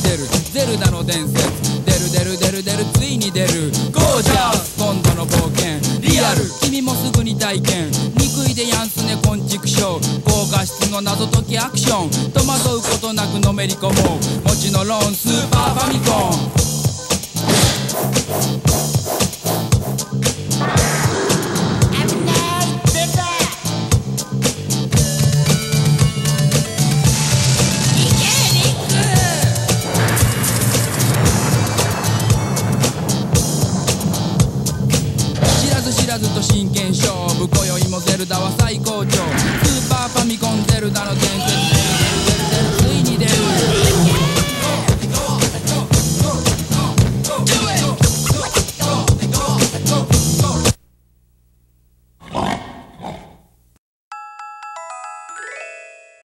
出るゼルダの伝説。出る出る出る出る。ついに出る。ゴージャス。今度の冒険。リアル。君もすぐに体験。憎いでやんすねこんちくしょう高画質の謎解きアクション。戸惑うことなくのめり込もう。持ちのローンスーパーファミコン。らずと真剣勝負。今宵もゼルダは最高潮。スーパーファミコンゼルダの伝